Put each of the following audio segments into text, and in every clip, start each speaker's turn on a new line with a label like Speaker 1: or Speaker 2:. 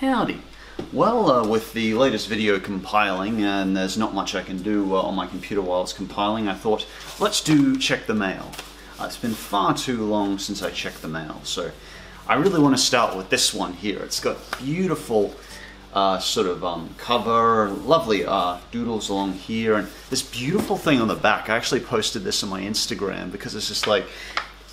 Speaker 1: Howdy. Well, uh, with the latest video compiling, and there's not much I can do uh, on my computer while it's compiling, I thought, let's do check the mail. Uh, it's been far too long since I checked the mail, so I really want to start with this one here. It's got beautiful uh, sort of um, cover, lovely uh, doodles along here, and this beautiful thing on the back. I actually posted this on my Instagram because it's just like,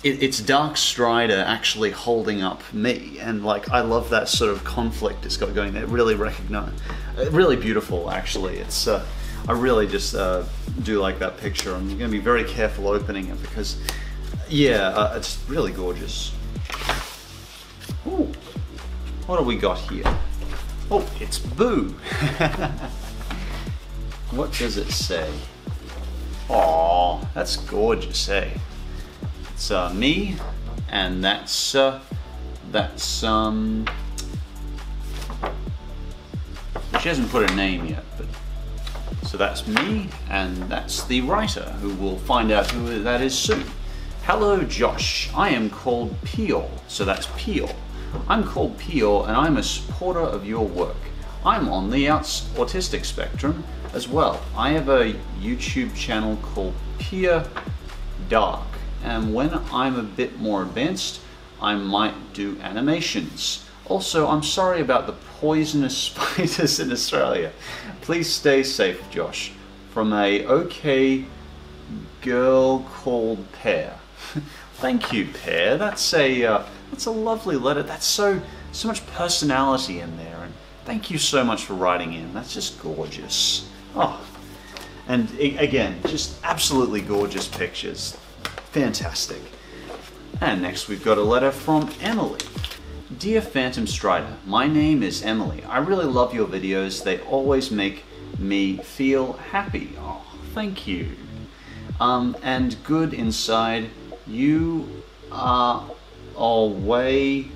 Speaker 1: it, it's Dark Strider actually holding up me, and like I love that sort of conflict it's got going there. Really recognize, uh, really beautiful actually. It's uh, I really just uh, do like that picture. I'm going to be very careful opening it because, yeah, uh, it's really gorgeous. Ooh, what do we got here? Oh, it's Boo. what does it say? Oh, that's gorgeous, eh? It's uh, me, and that's uh, that's um. She hasn't put a name yet, but so that's me, and that's the writer, who will find out who that is soon. Hello, Josh. I am called Peel, so that's Peel. I'm called Peel, and I'm a supporter of your work. I'm on the autistic spectrum as well. I have a YouTube channel called Peer Dark, and when I'm a bit more advanced, I might do animations. Also, I'm sorry about the poisonous spiders in Australia. Please stay safe, Josh. From a OK girl called Pear. Thank you, Pear. That's a uh, that's a lovely letter. That's so so much personality in there, and thank you so much for writing in. That's just gorgeous. Oh, and again, just absolutely gorgeous pictures. Fantastic. And next we've got a letter from Emily. Dear Phantom Strider, my name is Emily. I really love your videos. They always make me feel happy. Oh, thank you. Um, and good inside. You are always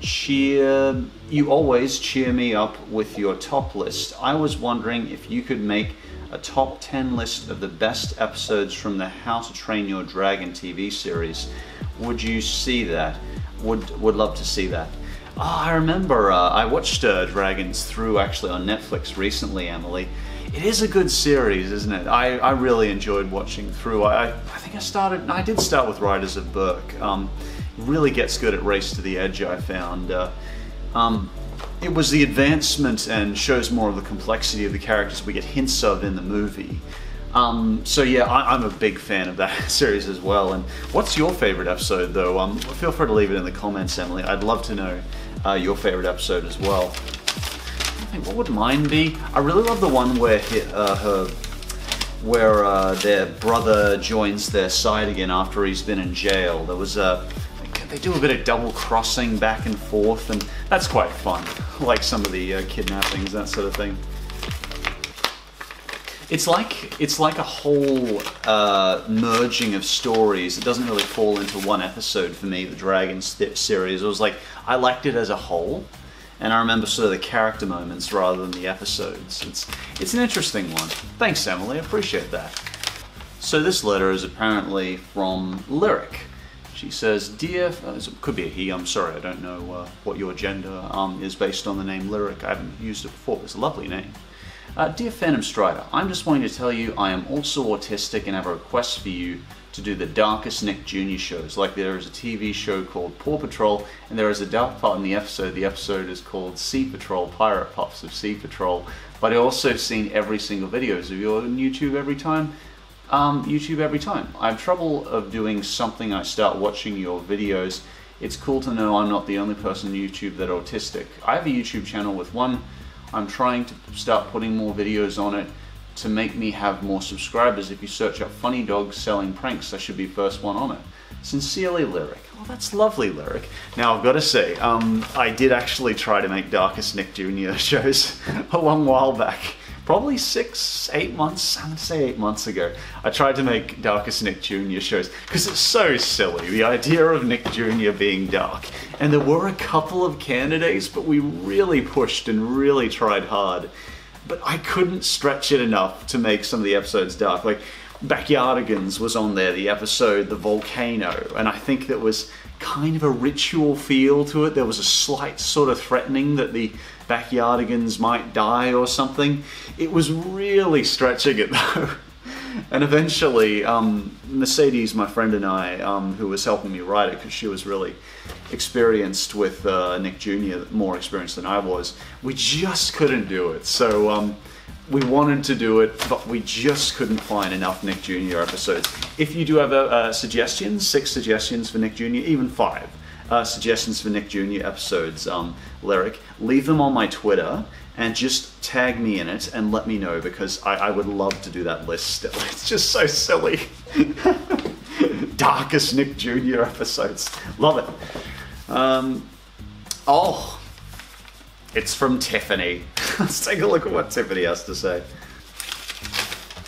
Speaker 1: cheer you always cheer me up with your top list. I was wondering if you could make a top 10 list of the best episodes from the How to Train Your Dragon TV series. Would you see that? Would would love to see that. Oh, I remember uh, I watched uh, Dragons Through actually on Netflix recently, Emily. It is a good series, isn't it? I, I really enjoyed watching through. I, I think I started, I did start with Riders of Berk. Um, really gets good at Race to the Edge, I found. Uh, um, it was the advancement and shows more of the complexity of the characters we get hints of in the movie. Um, so yeah, I, am a big fan of that series as well. And what's your favorite episode, though? Um, feel free to leave it in the comments, Emily. I'd love to know uh, your favorite episode as well. I think what would mine be? I really love the one where he, uh, her, where uh, their brother joins their side again after he's been in jail. There was a they do a bit of double crossing back and forth, and that's quite fun. like some of the uh, kidnappings, that sort of thing. It's like it's like a whole uh, merging of stories. It doesn't really fall into one episode for me. The Dragon series. It was like I liked it as a whole, and I remember sort of the character moments rather than the episodes. It's it's an interesting one. Thanks, Emily. I appreciate that. So this letter is apparently from Lyric. She says, Dear, uh, could be a he, I'm sorry, I don't know uh, what your gender um, is based on the name Lyric. I haven't used it before, it's a lovely name. Uh, Dear Phantom Strider, I'm just wanting to tell you I am also autistic and have a request for you to do the darkest Nick Jr. shows. Like there is a TV show called Paw Patrol, and there is a dark part in the episode. The episode is called Sea Patrol, Pirate Puffs of Sea Patrol. But I also have seen every single videos of you on YouTube every time um, YouTube every time. I have trouble of doing something, I start watching your videos. It's cool to know I'm not the only person on YouTube that autistic. I have a YouTube channel with one. I'm trying to start putting more videos on it to make me have more subscribers. If you search up funny dogs selling pranks, I should be first one on it. Sincerely, Lyric. Oh, that's lovely, Lyric. Now, I've got to say, um, I did actually try to make Darkest Nick Jr. shows a long while back probably six, eight months, I'm gonna say eight months ago, I tried to make Darkest Nick Jr. shows because it's so silly, the idea of Nick Jr. being dark. And there were a couple of candidates, but we really pushed and really tried hard. But I couldn't stretch it enough to make some of the episodes dark. Like, Backyardigans was on there, the episode The Volcano, and I think that was kind of a ritual feel to it. There was a slight sort of threatening that the backyardigans might die or something. It was really stretching it though. and eventually, um, Mercedes, my friend, and I, um, who was helping me write it because she was really experienced with uh, Nick Jr., more experienced than I was, we just couldn't do it. So um, we wanted to do it, but we just couldn't find enough Nick Jr. episodes. If you do have suggestions, six suggestions for Nick Jr., even five, uh, suggestions for Nick Jr. episodes, um, Lyric, leave them on my Twitter and just tag me in it and let me know because I, I would love to do that list still. It's just so silly. Darkest Nick Jr. episodes. Love it. Um, oh, it's from Tiffany. Let's take a look at what Tiffany has to say.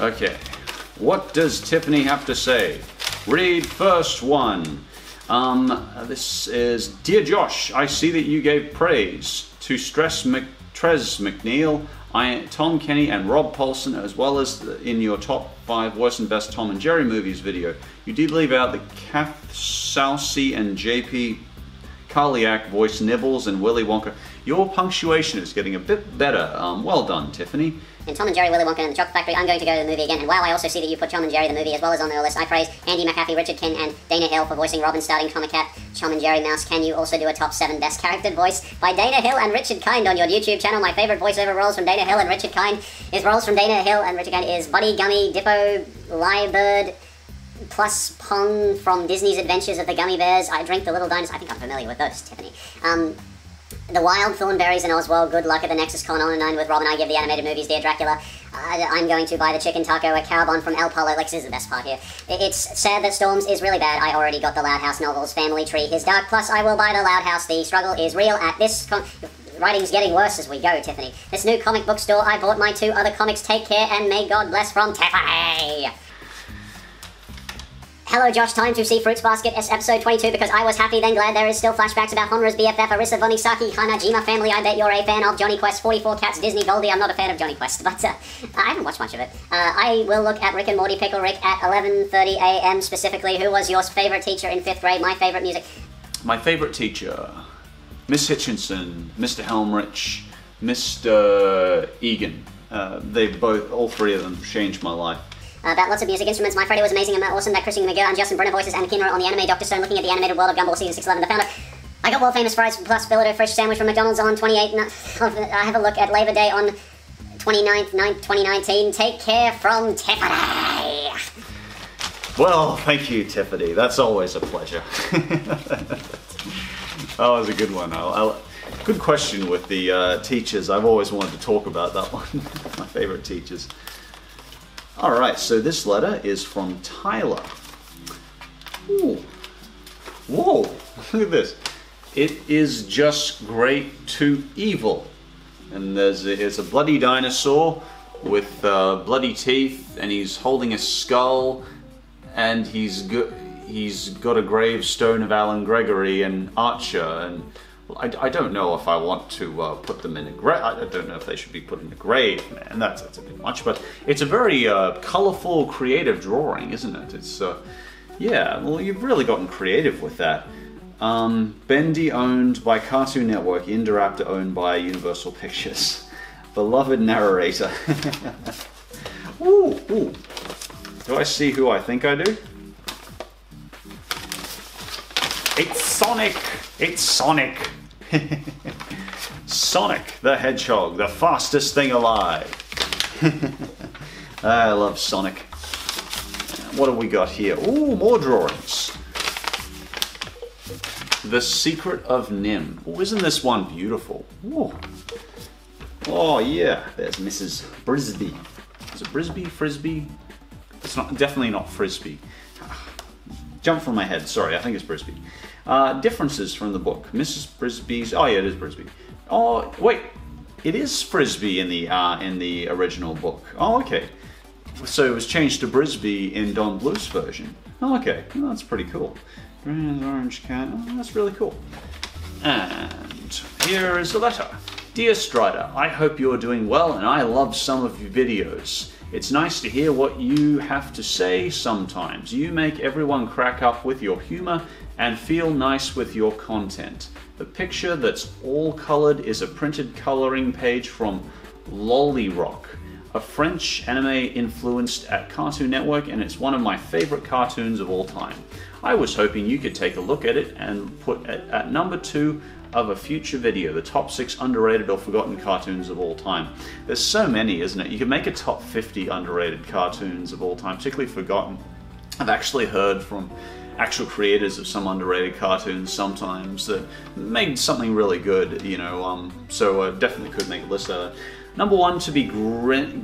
Speaker 1: Okay, what does Tiffany have to say? Read first one. Um, this is Dear Josh, I see that you gave praise to Stress McTrez McNeil, I, Tom Kenny, and Rob Paulsen, as well as the, in your top five worst and best Tom and Jerry movies video. You did leave out the Kath Soucie and JP Karliak voice Nibbles and Willy Wonka. Your punctuation is getting a bit better. Um, well done, Tiffany.
Speaker 2: And Tom and Jerry, Willy Wonka and the Chocolate Factory, I'm going to go to the movie again. And while I also see that you put Tom and Jerry the movie as well as on the list, I praise Anndi McAfee, Richard Kind, and Dana Hill for voicing Robin starting Comic Cat, Tom and Jerry Mouse. Can you also do a top 7 best character voice by Dana Hill and Richard Kind on your YouTube channel? My favorite voiceover roles from Dana Hill and Richard Kind is roles from Dana Hill and Richard Kind is Buddy Gummy, Dippo, Lyrebird, plus Pong from Disney's Adventures of the Gummi Bears. I Dink the Little Dinosaur. I think I'm familiar with those, Tiffany. Um, the Wild Thornberrys and Oswald. Good luck at the Nexus Con on and on with Rob and I give the animated movies Dear Dracula. Uh, I'm going to buy the chicken taco at Carbon from El. Like, this is the best part here. It's sad that Storms is really bad. I already got the Loud House novels, Family Tree, His Dark. Plus, I will buy the Loud House. The struggle is real at this con. Writing's getting worse as we go, Tiffany. This new comic book store, I bought my two other comics. Take care and may God bless from Tiffany. Hello, Josh. Time to see Fruits Basket S episode 22 because I was happy then glad there is still flashbacks about Honra's BFF Arisa Vonisaki Hanajima family. I bet you're a fan of Jonny Quest 44 Cats Disney Goldie. I'm not a fan of Jonny Quest, but uh, I haven't watched much of it. Uh, I will look at Rick and Morty Pickle Rick at 11:30 a.m. specifically. Who was your favorite teacher in fifth grade? My favorite music.
Speaker 1: My favorite teacher, Miss Hitchinson, Mr. Helmrich, Mr. Egan. Uh, they both, all three of them, changed my life.
Speaker 2: Uh, about lots of music instruments. My Friday was amazing and awesome. That Kristen McGill and Justin Briner voices and Kinra on the anime Doctor Stone looking at the animated world of Gumball Season 611. The founder. I got world famous fries plus Philado fresh sandwich from McDonald's on 28. I have a look at Labor Day on 29th, 9th, 2019. Take care from Tiffany.
Speaker 1: Well, thank you, Tiffany. That's always a pleasure. that was a good one. I'll, I'll, good question with the uh, teachers. I've always wanted to talk about that one. My favorite teachers. All right, so this letter is from Tyler. Ooh. Whoa, look at this. It is just great to evil. And there's a, it's a bloody dinosaur with uh, bloody teeth, and he's holding a skull, and he's got, he's got a gravestone of Alan Gregory and Archer, and I, I don't know if I want to uh, put them in a grave. I don't know if they should be put in a grave, and that's, that's a bit much. But it's a very uh, colorful, creative drawing, isn't it? It's uh, yeah. Well, you've really gotten creative with that. Um, Bendy owned by Cartoon Network, Indoraptor owned by Universal Pictures. Beloved narrator. ooh, ooh. Do I see who I think I do? It's Sonic! It's Sonic! Sonic the Hedgehog, the fastest thing alive. I love Sonic. What have we got here? Ooh, more drawings. The Secret of NIMH. Oh, isn't this one beautiful? Ooh. Oh yeah, there's Mrs. Brisby. Is it Brisby? Frisby? It's not definitely not Frisby. Jump from my head, sorry, I think it's Brisby. Uh, differences from the book. Mrs. Brisby's. Oh yeah, it is Brisby. Oh wait, it is Frisby in the uh, in the original book. Oh okay. So it was changed to Brisby in Don Bluth's version. Oh okay, well, that's pretty cool. Orange cat. Oh, that's really cool. And here is the letter. Dear Strider, I hope you're doing well and I love some of your videos. It's nice to hear what you have to say sometimes. You make everyone crack up with your humor and feel nice with your content. The picture that's all colored is a printed coloring page from LoliRock, a French anime influenced at Cartoon Network, and it's one of my favorite cartoons of all time. I was hoping you could take a look at it and put it at number two of a future video, the top six underrated or forgotten cartoons of all time. There's so many, isn't it? You could make a top 50 underrated cartoons of all time, particularly forgotten. I've actually heard from actual creators of some underrated cartoons sometimes that made something really good, you know, um, so I definitely could make a list of it. Number one to be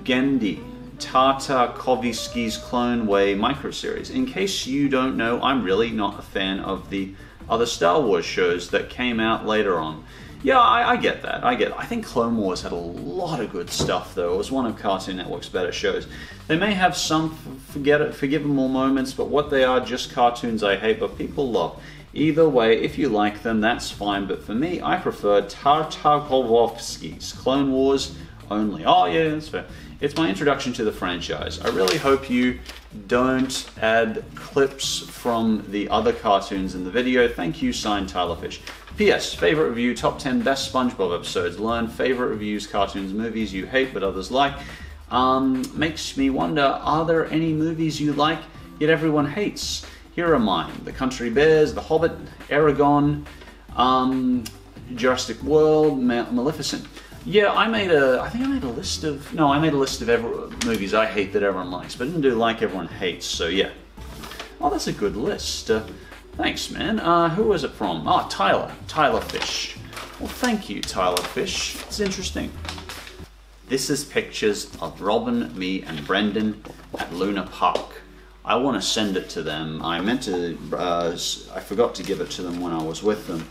Speaker 1: Genndy, Tartakovsky's Clone Wars micro series. In case you don't know, I'm really not a fan of the other Star Wars shows that came out later on. Yeah, I, I, get that. I get. I think Clone Wars had a lot of good stuff, though. It was one of Cartoon Network's better shows. They may have some forget it, forgivable moments, but what they are, just cartoons I hate, but people love. Either way, if you like them, that's fine. But for me, I prefer Tartakovsky's Clone Wars only. Oh yeah, that's fair. It's my introduction to the franchise. I really hope you don't add clips from the other cartoons in the video. Thank you, signed Tyler Fish. P.S. Favorite review, top 10 best SpongeBob episodes. Learn favorite reviews, cartoons, movies you hate but others like. Um, makes me wonder, are there any movies you like yet everyone hates? Here are mine. The Country Bears, The Hobbit, Eragon, um, Jurassic World, Maleficent. Yeah, I made a. I think I made a list of. No, I made a list of every, movies I hate that everyone likes, but didn't do like everyone hates. So yeah. Oh, that's a good list. Uh, thanks, man. Uh, who was it from? Oh, Tyler. Tyler Fish. Well, thank you, Tyler Fish. It's interesting. This is pictures of Robin, me, and Brendan at Luna Park. I want to send it to them. I meant to. Uh, I forgot to give it to them when I was with them.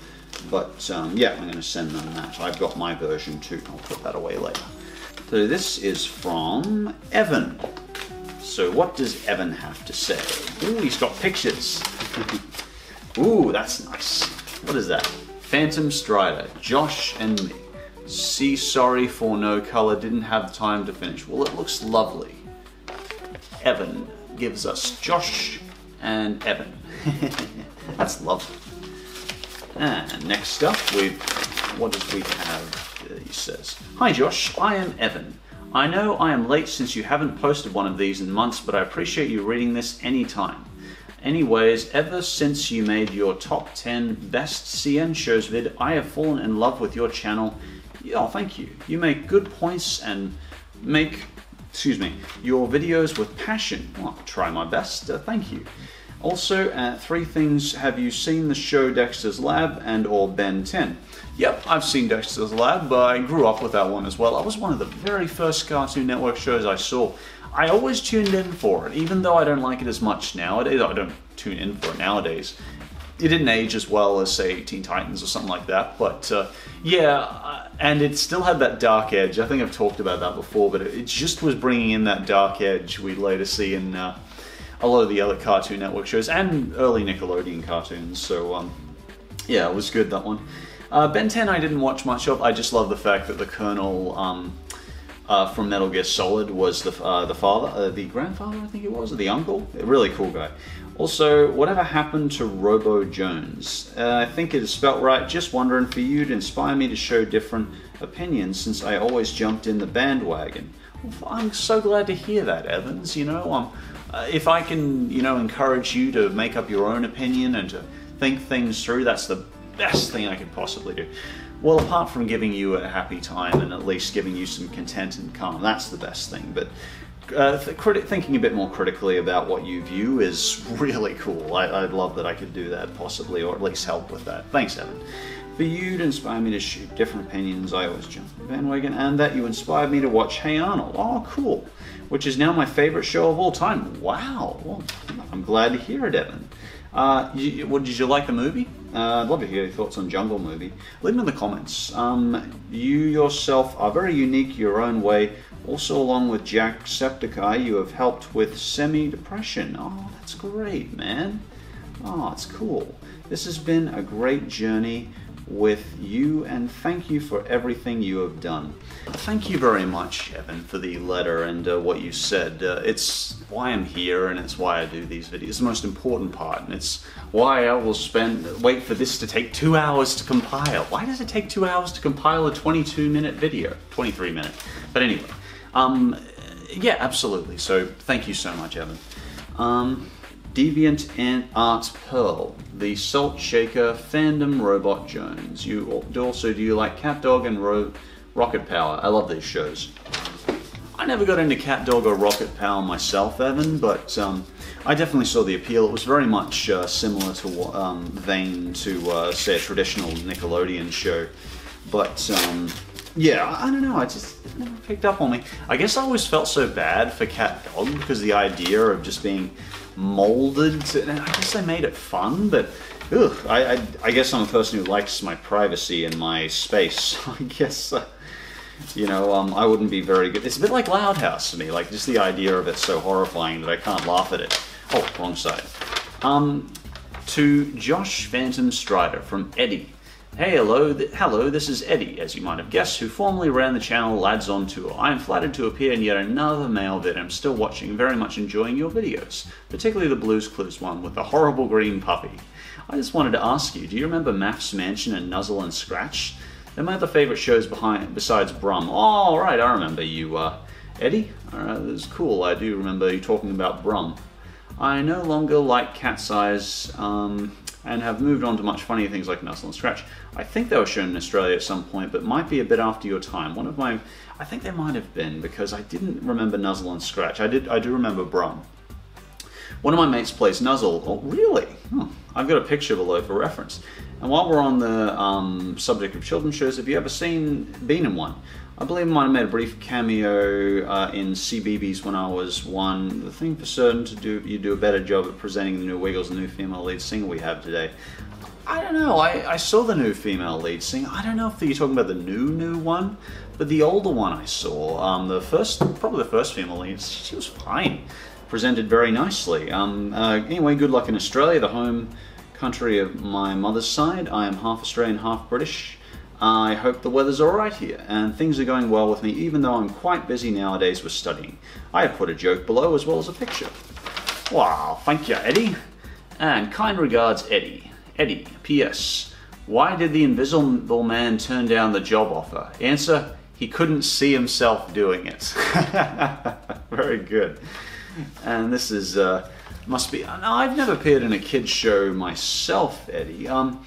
Speaker 1: But um, yeah, I'm going to send them that. I've got my version too. I'll put that away later. So this is from Evan. So what does Evan have to say? Ooh, he's got pictures. Ooh, that's nice. What is that? Phantom Strider, Josh and me. See, sorry for no color, didn't have time to finish. Well, it looks lovely. Evan gives us Josh and Evan. that's lovely. And next up, we what does we have? Uh, he says, "Hi Josh, I am Evan. I know I am late since you haven't posted one of these in months, but I appreciate you reading this anytime. Anyways, ever since you made your top 10 best CN shows vid, I have fallen in love with your channel. Oh, thank you. You make good points and make, excuse me, your videos with passion. Well, I'll try my best. Uh, thank you. Also, uh, three things. Have you seen the show Dexter's Lab and or Ben 10? Yep, I've seen Dexter's Lab, but I grew up with that one as well. That was one of the very first Cartoon Network shows I saw. I always tuned in for it, even though I don't like it as much nowadays. I don't tune in for it nowadays. It didn't age as well as, say, Teen Titans or something like that, but uh, yeah, uh, and it still had that dark edge. I think I've talked about that before, but it just was bringing in that dark edge we'd later see in uh, a lot of the other Cartoon Network shows and early Nickelodeon cartoons. So um, yeah, it was good that one. Uh, ben 10 I didn't watch much of. I just love the fact that the Colonel um, uh, from Metal Gear Solid was the uh, the father, uh, the grandfather I think it was, or the uncle. A really cool guy. Also, whatever happened to Robot Jones? Uh, I think it is spelt right. Just wondering for you to inspire me to show different opinions since I always jumped in the bandwagon. Well, I'm so glad to hear that, Evans. You know, I'm uh, if I can, you know, encourage you to make up your own opinion and to think things through, that's the best thing I could possibly do. Well, apart from giving you a happy time and at least giving you some content and calm, that's the best thing. But uh, th- thinking a bit more critically about what you view is really cool. I- would love that I could do that possibly, or at least help with that. Thanks, Evan. For you to inspire me to shoot different opinions, I always jump on the bandwagon, and that you inspired me to watch Hey Arnold. Oh, cool which is now my favorite show of all time. Wow. Well, I'm glad to hear it, Evan. Uh, you, what, did you like the movie? Uh, I'd love to hear your thoughts on Jungle Movie. Leave them in the comments. Um, you yourself are very unique your own way. Also, along with Jack Jacksepticeye, you have helped with semi-depression. Oh, that's great, man. Oh, it's cool. This has been a great journey with you and thank you for everything you have done. Thank you very much, Evan, for the letter and uh, what you said. Uh, it's why I'm here and it's why I do these videos. It's the most important part and it's why I will spend wait for this to take two hours to compile. Why does it take two hours to compile a 22 minute video? 23 minute. But anyway, um, yeah, absolutely. So thank you so much, Evan. Um, Deviant and Arts Pearl, the Salt Shaker Fandom Robot Jones. You also do you like Cat Dog and Ro- Rocket Power? I love these shows. I never got into Cat Dog or Rocket Power myself, Evan, but um, I definitely saw the appeal. It was very much uh, similar to um, vein to uh, say a traditional Nickelodeon show, but um, yeah, I don't know. I just never picked up on me. I guess I always felt so bad for Cat Dog because the idea of just being molded. And I guess I made it fun, but ugh, I, I, I, guess I'm a person who likes my privacy and my space. I guess, uh, you know, um, I wouldn't be very good. It's a bit like Loud House to me, like just the idea of it so horrifying that I can't laugh at it. Oh, wrong side. Um, to Josh Phantom Strider from Eddie. Hey, hello, th- hello, this is Eddie, as you might have guessed, who formerly ran the channel Lads on Tour. I am flattered to appear in yet another mail vid I'm still watching very much enjoying your videos, particularly the Blues Clues one with the horrible green puppy. I just wanted to ask you, do you remember Maths Mansion and Nuzzle and Scratch? They're my other favourite shows behind besides Brum. Oh, right, I remember you, uh, Eddie. All right, that's cool, I do remember you talking about Brum. I no longer like Cat's Eyes, um, and have moved on to much funnier things like Nuzzle and Scratch. I think they were shown in Australia at some point, but might be a bit after your time. One of my, I think they might have been because I didn't remember Nuzzle and Scratch. I did, I do remember Brum. One of my mates plays Nuzzle. Oh, really? Oh, I've got a picture below for reference. And while we're on the um, subject of children's shows, have you ever seen, been in one? I believe I might have made a brief cameo uh, in CBeebies when I was one. The thing for certain to do, you do a better job at presenting the new Wiggles, the new female lead singer we have today. I don't know. I, I saw the new female lead singer. I don't know if you're talking about the new new one, but the older one I saw, um, the first, probably the first female lead, she was fine. Presented very nicely. Um, uh, anyway, good luck in Australia, the home country of my mother's side. I am half Australian, half British. I hope the weather's alright here and things are going well with me even though I'm quite busy nowadays with studying. I have put a joke below as well as a picture. Wow, thank you Eddie. And kind regards Eddie. Eddie, P.S. Why did the invisible man turn down the job offer? Answer, he couldn't see himself doing it. Very good. And this is, uh, must be, I've never appeared in a kid's show myself, Eddie. Um,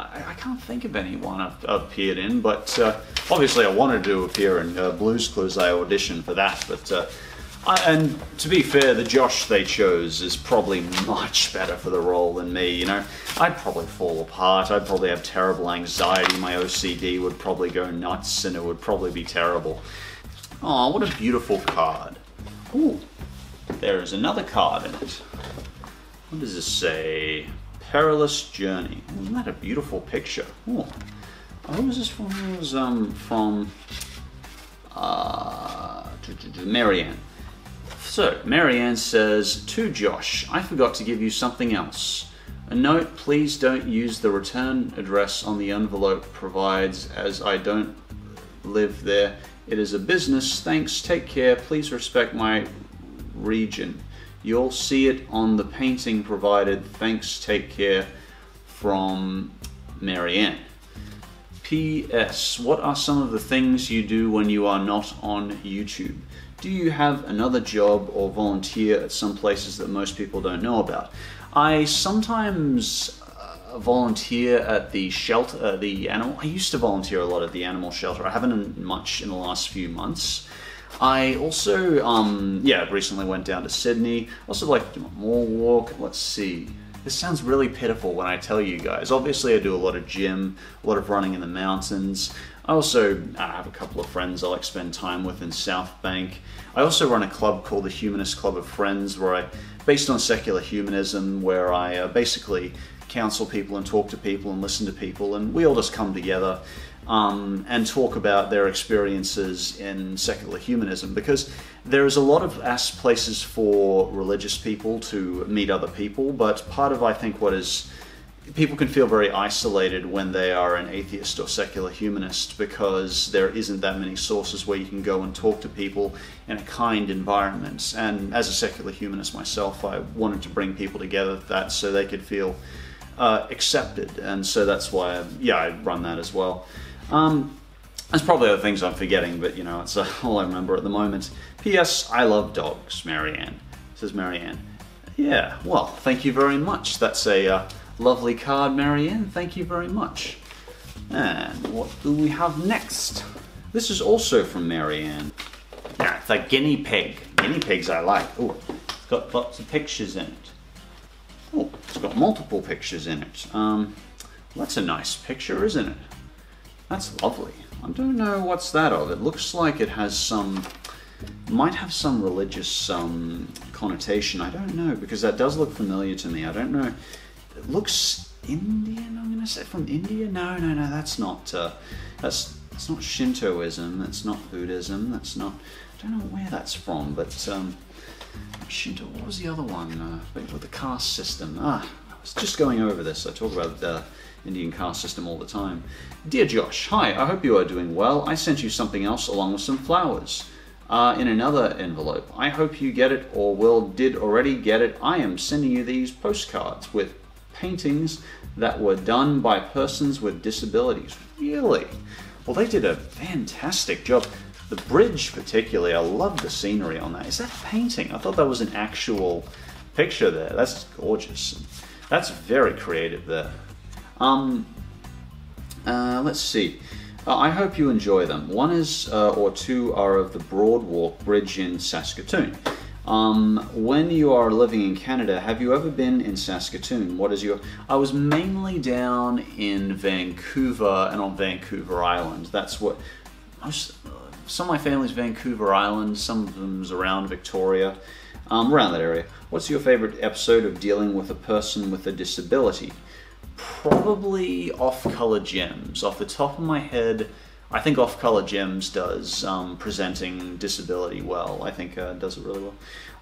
Speaker 1: I, I can't think of anyone I've, I've appeared in, but uh, obviously I wanted to appear in uh, Blues Clues. I auditioned for that, but uh, I, and to be fair, the Josh they chose is probably much better for the role than me. You know, I'd probably fall apart. I'd probably have terrible anxiety. My OCD would probably go nuts, and it would probably be terrible. Oh, what a beautiful card! Ooh, there is another card in it. What does this say? Perilous Journey. Isn't that a beautiful picture? Ooh. Oh, who was this from? It was um, from uh, Marianne. So, Marianne says, To Josh, I forgot to give you something else. A note, please don't use the return address on the envelope provides as I don't live there. It is a business. Thanks. Take care. Please respect my region. You'll see it on the painting provided. Thanks, take care from Marianne. P.S. What are some of the things you do when you are not on YouTube? Do you have another job or volunteer at some places that most people don't know about? I sometimes uh, volunteer at the shelter, uh, the animal. I used to volunteer a lot at the animal shelter. I haven't much in the last few months. I also, um, yeah, recently went down to Sydney. Also like to do more walk. Let's see. This sounds really pitiful when I tell you guys. Obviously, I do a lot of gym, a lot of running in the mountains. I also uh, have a couple of friends I like spend time with in South Bank. I also run a club called the Humanist Club of Friends, where I, based on secular humanism, where I uh, basically counsel people and talk to people and listen to people, and we all just come together um, and talk about their experiences in secular humanism because there is a lot of places for religious people to meet other people, but part of I think what is people can feel very isolated when they are an atheist or secular humanist because there isn't that many sources where you can go and talk to people in a kind environment. And as a secular humanist myself, I wanted to bring people together that so they could feel uh, accepted. And so that's why, yeah, I run that as well. Um, there's probably other things I'm forgetting, but you know, it's all I remember at the moment. P.S. I love dogs, Marianne. Says Marianne. Yeah, well, thank you very much. That's a uh, lovely card, Marianne. Thank you very much. And what do we have next? This is also from Marianne. Yeah, it's a guinea pig. Guinea pigs I like. Oh, it's got lots of pictures in it. Oh, it's got multiple pictures in it. Um, that's a nice picture, isn't it? That's lovely. I don't know what's that of. It looks like it has some, might have some religious um, connotation. I don't know because that does look familiar to me. I don't know. It looks Indian. I'm going to say from India. No, no, no. That's not. Uh, that's that's not Shintoism. That's not Buddhism. That's not. I don't know where that's from, but um, Shinto. What was the other one? Uh, with the caste system. Ah, I was just going over this. I talked about the Indian caste system all the time. Dear Josh, hi. I hope you are doing well. I sent you something else along with some flowers. Uh, in another envelope. I hope you get it or will did already get it. I am sending you these postcards with paintings that were done by persons with disabilities. Really? Well, they did a fantastic job. The bridge, particularly, I love the scenery on that. Is that a painting? I thought that was an actual picture there. That's gorgeous. That's very creative there. Um, uh, let's see. Uh, I hope you enjoy them. One is, uh, or two are of the Broadway Bridge in Saskatoon. Um, when you are living in Canada, have you ever been in Saskatoon? What is your? I was mainly down in Vancouver and on Vancouver Island. That's what most. Some of my family's Vancouver Island. Some of them's around Victoria, um, around that area. What's your favorite episode of dealing with a person with a disability? Probably Off Color Gems. Off the top of my head, I think Off Color Gems does um, presenting disability well. I think uh, does it really well.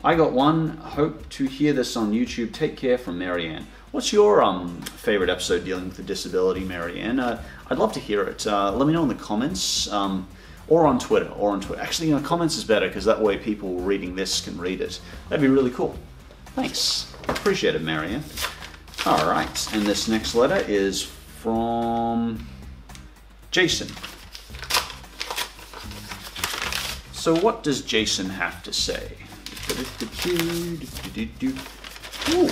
Speaker 1: I got one. Hope to hear this on YouTube. Take care from Marianne. What's your um, favorite episode dealing with disability, Marianne? Uh, I'd love to hear it. Uh, let me know in the comments. Um, or on Twitter, or on Twitter. Actually, you know, comments is better because that way people reading this can read it. That'd be really cool. Thanks. Appreciate it, Marianne. All right, and this next letter is from Jason. So, what does Jason have to say? Ooh,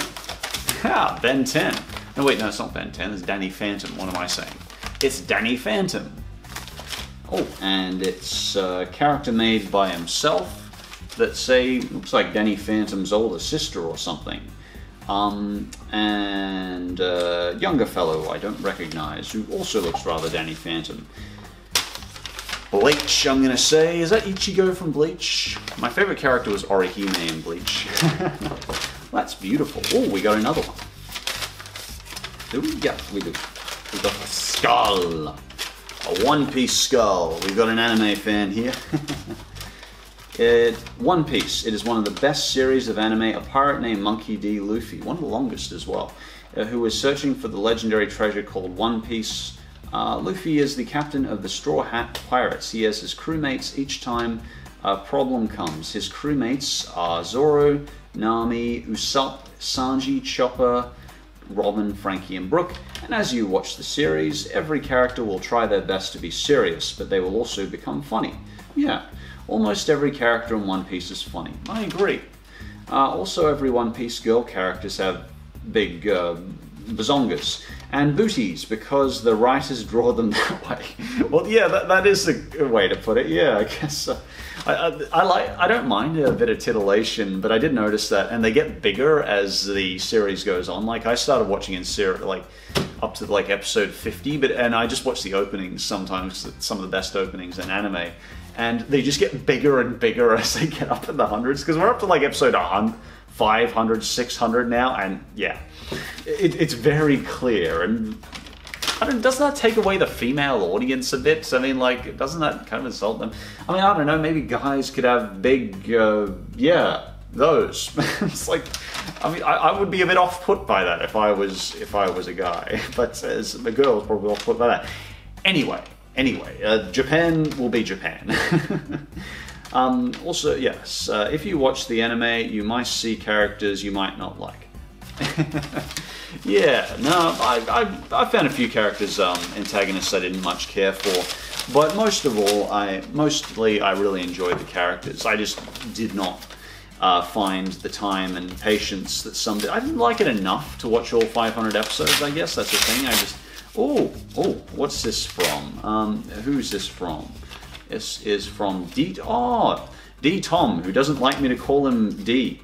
Speaker 1: ah, Ben 10. No, wait, no, it's not Ben 10. It's Danny Phantom. What am I saying? It's Danny Phantom. Oh, and it's a character made by himself that say looks like Danny Phantom's older sister or something. Um, and a uh, younger fellow I don't recognize who also looks rather Danny Phantom. Bleach, I'm gonna say. Is that Ichigo from Bleach? My favorite character was Orihime in Bleach. That's beautiful. Oh, we got another one. Do we? Yeah, we do. We got a skull. A One Piece skull. We've got an anime fan here. It, One Piece. It is one of the best series of anime. A pirate named Monkey D. Luffy, one of the longest as well, uh, who is searching for the legendary treasure called One Piece. Uh, Luffy is the captain of the Straw Hat Pirates. He has his crewmates each time a problem comes. His crewmates are Zoro, Nami, Usopp, Sanji, Chopper, Robin, Franky, and Brook. And as you watch the series, every character will try their best to be serious, but they will also become funny. Yeah, Almost every character in One Piece is funny. I agree. Uh, also, every One Piece girl characters have big uh, bazongas and booties because the writers draw them that way. well, yeah, that, that is a way to put it. Yeah, I guess. Uh, I, I, I, like. I don't mind a bit of titillation, but I did notice that, and they get bigger as the series goes on. Like I started watching in ser- like up to like episode fifty, but and I just watch the openings sometimes. Some of the best openings in anime, and they just get bigger and bigger as they get up in the hundreds because we're up to like episode 100, 500 600 now and yeah it, it's very clear and I doesn't that take away the female audience a bit? I mean, like, doesn't that kind of insult them? I mean, I don't know. Maybe guys could have big, uh, yeah, those. it's like, I mean, I, I, would be a bit off put by that if I was if I was a guy, but as the girl probably off put by that. Anyway, anyway, uh, Japan will be Japan. um, also, yes, uh, if you watch the anime, you might see characters you might not like. yeah, no, I, I, I, found a few characters, um, antagonists I didn't much care for, but most of all, I mostly I really enjoyed the characters. I just did not uh, find the time and patience that some did. I didn't like it enough to watch all 500 episodes. I guess that's the thing. I just oh oh, what's this from? Um, who's this from? This is from D. Oh, D. Tom, who doesn't like me to call him D.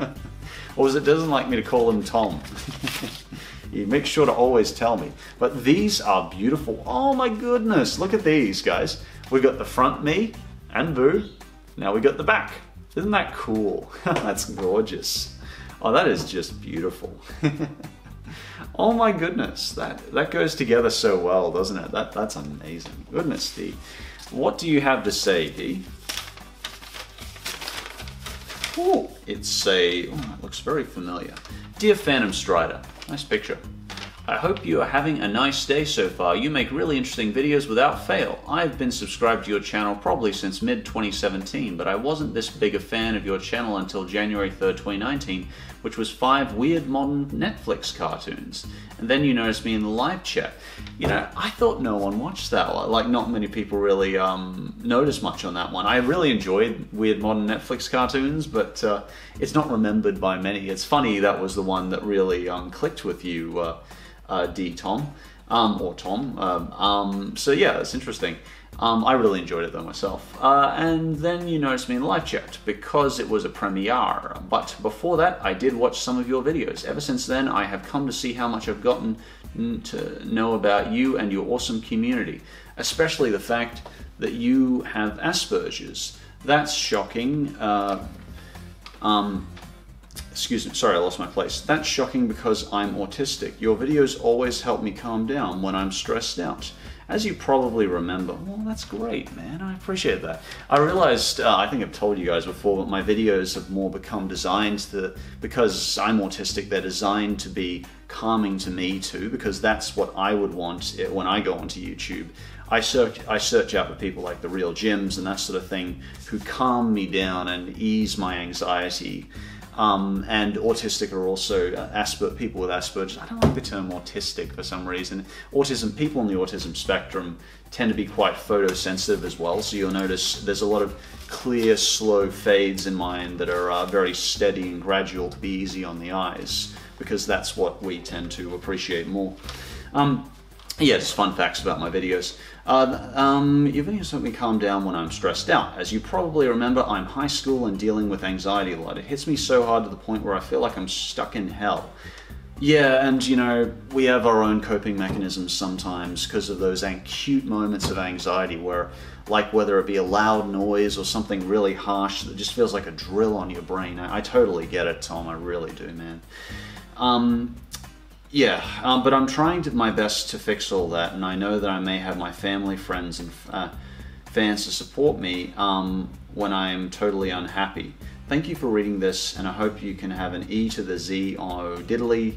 Speaker 1: or is it doesn't like me to call him Tom? he makes sure to always tell me. But these are beautiful. Oh my goodness, look at these guys. We got the front me and Boo. Now we got the back. Isn't that cool? That's gorgeous. Oh, that is just beautiful. Oh my goodness, that that goes together so well, doesn't it? That that's amazing. Goodness, D. What do you have to say, D? Oh, it's a. Oh, it looks very familiar. Dear Phantom Strider, nice picture. I hope you are having a nice day so far. You make really interesting videos without fail. I've been subscribed to your channel probably since mid 2017, but I wasn't this big a fan of your channel until January 3rd, 2019, which was five weird modern Netflix cartoons. And then you noticed me in the live chat. You know, I thought no one watched that. Like, not many people really um, noticed much on that one. I really enjoyed weird modern Netflix cartoons, but uh, it's not remembered by many. It's funny that was the one that really um, clicked with you. Uh, uh, D Tom, um, or Tom. Um, um, so yeah, it's interesting. Um, I really enjoyed it though myself. Uh, and then you noticed me in live chat because it was a premiere. But before that, I did watch some of your videos. Ever since then, I have come to see how much I've gotten to know about you and your awesome community, especially the fact that you have Asperger's. That's shocking. Uh, um, Excuse me, sorry, I lost my place. That's shocking because I'm autistic. Your videos always help me calm down when I'm stressed out. As you probably remember, well, that's great, man. I appreciate that. I realized, uh, I think I've told you guys before, but my videos have more become designed to, because I'm autistic, they're designed to be calming to me too, because that's what I would want when I go onto YouTube. I search, I search out the people like the real gyms and that sort of thing who calm me down and ease my anxiety. Um, and autistic are also uh, Asper people with Asperger's. I don't like the term autistic for some reason. Autism people on the autism spectrum tend to be quite photosensitive as well. So you'll notice there's a lot of clear, slow fades in mine that are uh, very steady and gradual to be easy on the eyes because that's what we tend to appreciate more. Um, yeah, just fun facts about my videos. Uh, um, your videos help me calm down when I'm stressed out. As you probably remember, I'm high school and dealing with anxiety a lot. It hits me so hard to the point where I feel like I'm stuck in hell. Yeah, and you know, we have our own coping mechanisms sometimes because of those acute moments of anxiety where, like, whether it be a loud noise or something really harsh that just feels like a drill on your brain. I, I totally get it, Tom. I really do, man. Um, yeah, um, but I'm trying to, my best to fix all that, and I know that I may have my family, friends, and uh, fans to support me um, when I am totally unhappy. Thank you for reading this, and I hope you can have an E to the Z Diddly,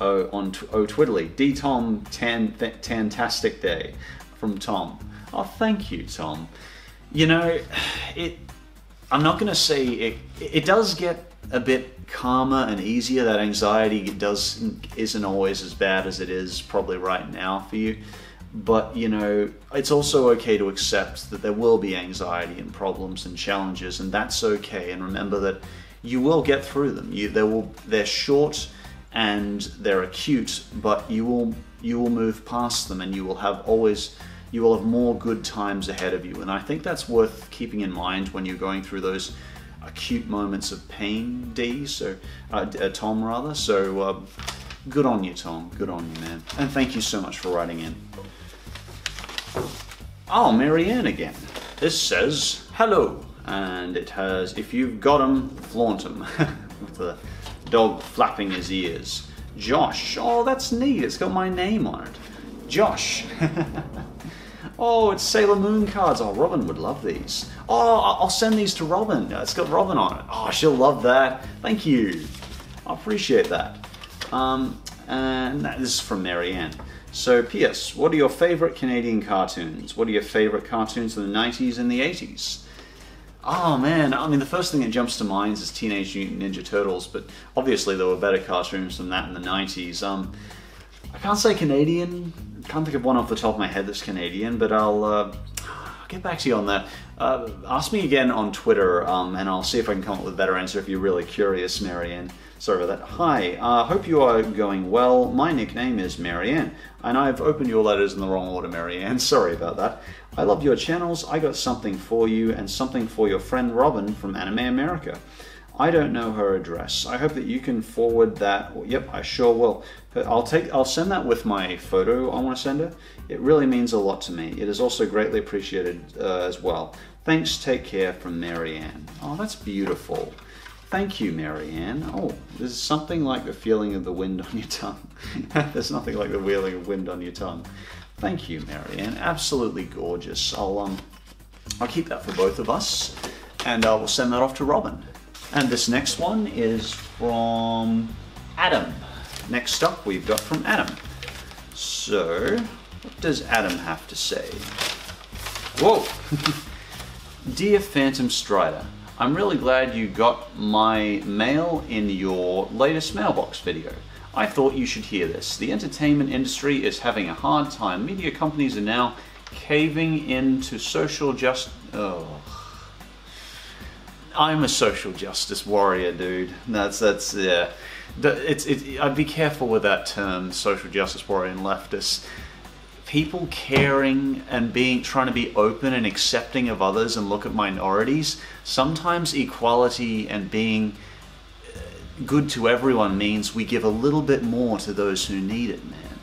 Speaker 1: O on O Twiddly. D Tom, tan, fantastic day from Tom. Oh, thank you, Tom. You know, it. I'm not going to say it. It does get a bit calmer and easier. That anxiety does isn't always as bad as it is probably right now for you. But you know, it's also okay to accept that there will be anxiety and problems and challenges, and that's okay. And remember that you will get through them. You they will they're short and they're acute, but you will you will move past them, and you will have always you will have more good times ahead of you. And I think that's worth keeping in mind when you're going through those acute moments of pain, D, so uh, uh, Tom rather. So uh, good on you, Tom. Good on you, man. And thank you so much for writing in. Oh, Marianne again. This says hello, and it has if you've got 'em, flaunt 'em, with the dog flapping his ears. Josh, oh that's neat. It's got my name on it. Josh. Oh, it's Sailor Moon cards. Oh, Robin would love these. Oh, I'll send these to Robin. It's got Robin on it. Oh, she'll love that. Thank you. I appreciate that. Um, and that, this is from Marianne. So, P.S. What are your favorite Canadian cartoons? What are your favorite cartoons of the 90s and the 80s? Oh man, I mean, the first thing that jumps to mind is Teenage Mutant Ninja Turtles, but obviously there were better cartoons than that in the 90s. Um, I can't say Canadian, can't think of one off the top of my head that's Canadian, but I'll, uh, get back to you on that. Uh, ask me again on Twitter, um, and I'll see if I can come up with a better answer if you're really curious, Marianne. Sorry about that. Hi, uh, hope you are going well. My nickname is Marianne, and I've opened your letters in the wrong order, Marianne. Sorry about that. I love your channels. I got something for you and something for your friend Robin from Anime America. I don't know her address. I hope that you can forward that. Yep, I sure will. But I'll take. I'll send that with my photo. I want to send her. It really means a lot to me. It is also greatly appreciated uh, as well. Thanks. Take care from Marianne. Oh, that's beautiful. Thank you, Marianne. Oh, there's something like the feeling of the wind on your tongue. there's nothing like the feeling of wind on your tongue. Thank you, Marianne. Absolutely gorgeous. I'll um, I'll keep that for both of us, and I will send that off to Robin. And this next one is from Adam. Next up, we've got from Adam. So, what does Adam have to say? Whoa! Dear Phantom Strider, I'm really glad you got my mail in your latest mailbox video. I thought you should hear this. The entertainment industry is having a hard time. Media companies are now caving into social just. Oh. I'm a social justice warrior, dude. That's that's yeah. It's it, I'd be careful with that term, social justice warrior and leftist. People caring and being trying to be open and accepting of others and look at minorities. Sometimes equality and being uh, good to everyone means we give a little bit more to those who need it, man.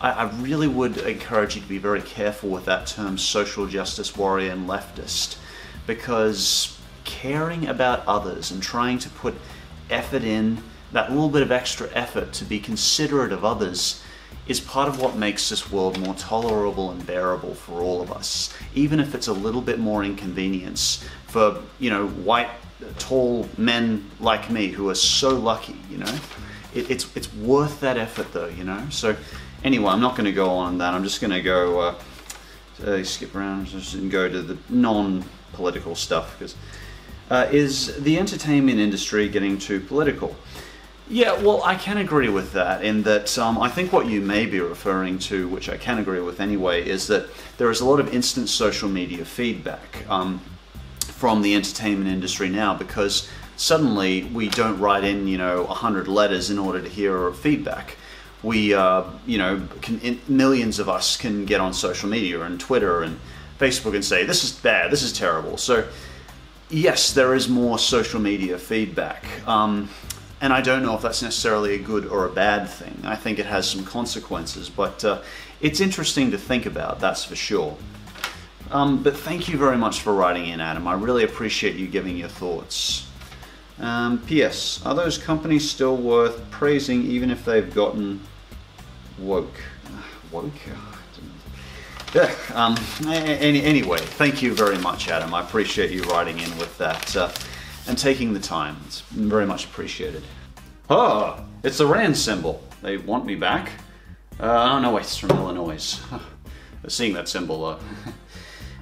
Speaker 1: I, I really would encourage you to be very careful with that term social justice warrior and leftist because caring about others and trying to put effort in, that little bit of extra effort to be considerate of others, is part of what makes this world more tolerable and bearable for all of us, even if it's a little bit more inconvenience for, you know, white, tall men like me who are so lucky, you know? It, it's, it's worth that effort though, you know? So, anyway, I'm not going to go on that. I'm just going to go uh, uh, skip around and go to the non-political stuff because uh, is the entertainment industry getting too political? Yeah, well, I can agree with that in that um, I think what you may be referring to, which I can agree with anyway, is that there is a lot of instant social media feedback um, from the entertainment industry now because suddenly we don't write in, you know, 100 letters in order to hear feedback we, uh, you know, can, in, millions of us can get on social media and Twitter and Facebook and say, this is bad, this is terrible. So, yes, there is more social media feedback. Um, and I don't know if that's necessarily a good or a bad thing. I think it has some consequences, but uh, it's interesting to think about, that's for sure. Um, but thank you very much for writing in, Adam. I really appreciate you giving your thoughts. Um, P.S. Are those companies still worth praising even if they've gotten woke? Woke? Yeah, um, any, anyway, thank you very much, Adam. I appreciate you writing in with that uh, and taking the time. It's very much appreciated. Oh, it's the RAND symbol. They want me back? Uh, oh, no, it's from Illinois. Seeing that symbol, uh,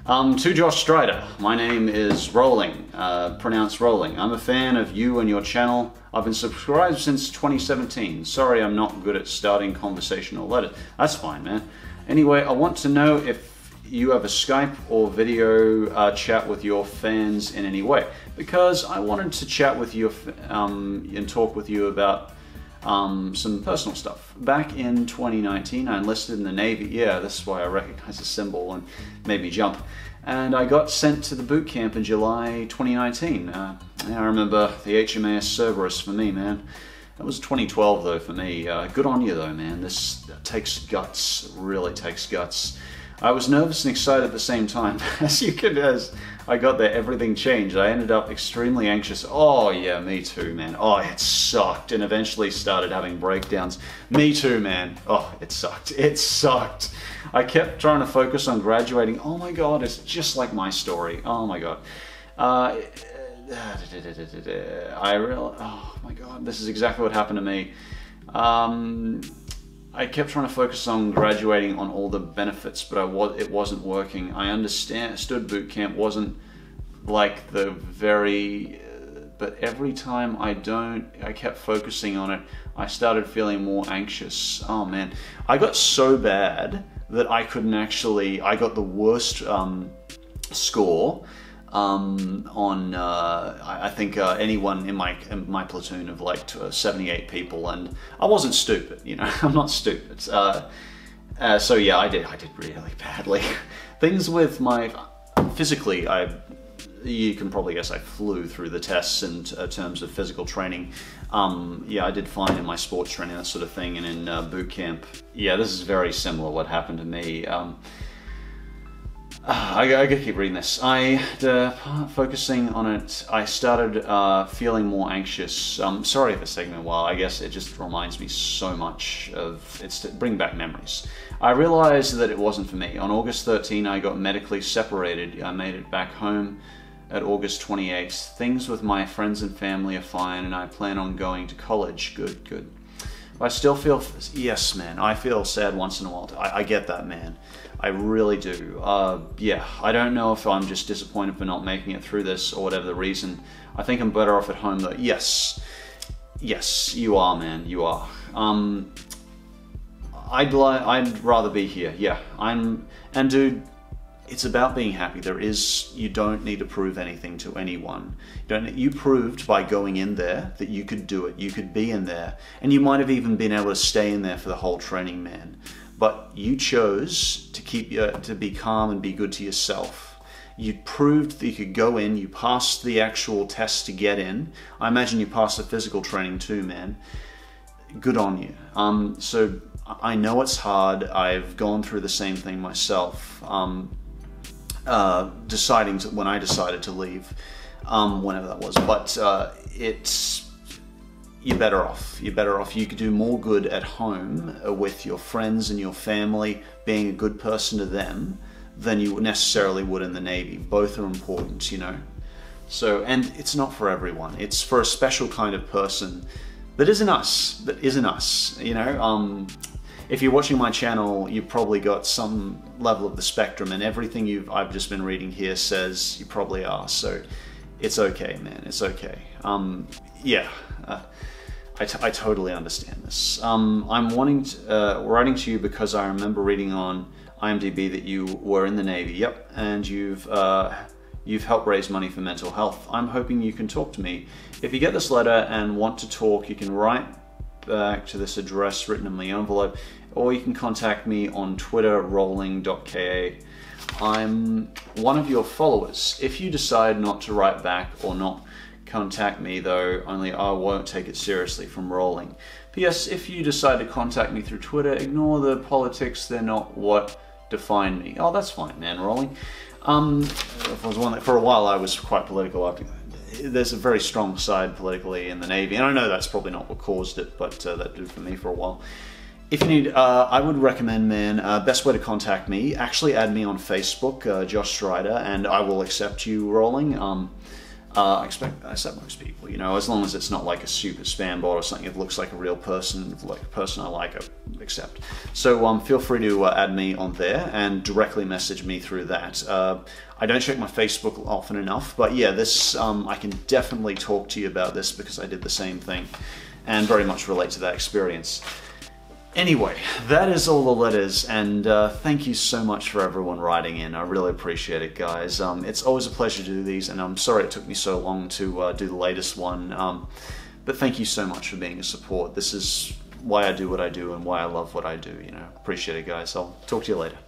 Speaker 1: Um, to Josh Strider, my name is Rolling, uh, pronounced Rolling. I'm a fan of you and your channel. I've been subscribed since 2017. Sorry I'm not good at starting conversational letters. That's fine, man. Anyway, I want to know if you have a Skype or video uh, chat with your fans in any way. Because I wanted to chat with you um, and talk with you about um, some personal stuff. Back in 2019, I enlisted in the Navy. Yeah, this is why I recognize the symbol and made me jump. And I got sent to the boot camp in July 2019. Uh, I remember the HMAS Cerberus for me, man. That was 2012 though for me. Uh, good on you though, man. This takes guts, really takes guts. I was nervous and excited at the same time. As you could, as I got there, everything changed. I ended up extremely anxious. Oh yeah, me too, man. Oh, it sucked, and eventually started having breakdowns. Me too, man. Oh, it sucked. It sucked. I kept trying to focus on graduating. Oh my god, it's just like my story. Oh my god. Uh, I real. Oh my god, this is exactly what happened to me. Um, I kept trying to focus on graduating on all the benefits, but I was it wasn't working. I understood boot camp wasn't like the very, uh, but every time I don't, I kept focusing on it. I started feeling more anxious. Oh man, I got so bad that I couldn't actually. I got the worst um, score um, on uh, I, think uh, anyone in my in my platoon of like uh, 78 people, and I wasn't stupid, you know, I'm not stupid. Uh, uh, so yeah, I did I did really badly. Things with my physically, I you can probably guess I flew through the tests in uh, terms of physical training. Um, yeah, I did fine in my sports training, that sort of thing, and in uh, boot camp. Yeah, this is very similar what happened to me. Um, uh, I, I, gotta keep reading this. I, focusing on it, I started uh, feeling more anxious. Um, sorry if it's taking a while. I guess it just reminds me so much of it's to bring back memories. I realized that it wasn't for me. On August 13, I got medically separated. I made it back home at August 28th. Things with my friends and family are fine, and I plan on going to college. Good, good. I still feel, yes, man, I feel sad once in a while. I, I get that, man. I really do. Uh, yeah, I don't know if I'm just disappointed for not making it through this or whatever the reason. I think I'm better off at home though. Yes, yes, you are, man. You are. Um, I'd li- I'd rather be here. Yeah, I'm. And dude, it's about being happy. There is. You don't need to prove anything to anyone. You don't. You proved by going in there that you could do it. You could be in there, and you might have even been able to stay in there for the whole training, man but you chose to keep your, to be calm and be good to yourself. You proved that you could go in, you passed the actual test to get in. I imagine you passed the physical training too, man. Good on you. Um, so I know it's hard. I've gone through the same thing myself. Um, uh, deciding to, when I decided to leave, um, whenever that was, but uh, it's you're better off. You're better off. You could do more good at home uh, with your friends and your family, being a good person to them, than you necessarily would in the Navy. Both are important, you know. So, and it's not for everyone. It's for a special kind of person that isn't us. That isn't us. You know. Um, if you're watching my channel, you've probably got some level of the spectrum, and everything you've I've just been reading here says you probably are. So, it's okay, man. It's okay. Um, yeah. Uh, I, I totally understand this. Um, I'm wanting to, uh, writing to you because I remember reading on IMDb that you were in the Navy. Yep, and you've uh, you've helped raise money for mental health. I'm hoping you can talk to me. If you get this letter and want to talk, you can write back to this address written in the envelope, or you can contact me on Twitter, rolling.ka. I'm one of your followers. If you decide not to write back or not contact me though, only I won't take it seriously from rolling. P.S. If you decide to contact me through Twitter, ignore the politics, they're not what define me. Oh, that's fine, man, rolling. Um, was one that, for a while I was quite political. There's a very strong side politically in the Navy, and I know that's probably not what caused it, but uh, that did for me for a while. If you need, uh, I would recommend, man, uh, best way to contact me, actually add me on Facebook, uh, Josh Strider, and I will accept you rolling. Um, uh, I expect I accept most people, you know, as long as it's not like a super spam bot or something. It looks like a real person, like a person I like, I accept. So um, feel free to uh, add me on there and directly message me through that. Uh, I don't check my Facebook often enough, but yeah, this um, I can definitely talk to you about this because I did the same thing and very much relate to that experience. Anyway, that is all the letters, and uh, thank you so much for everyone writing in. I really appreciate it, guys. Um, it's always a pleasure to do these, and I'm sorry it took me so long to uh, do the latest one. Um, but thank you so much for being a support. This is why I do what I do and why I love what I do. You know, appreciate it, guys. I'll talk to you later.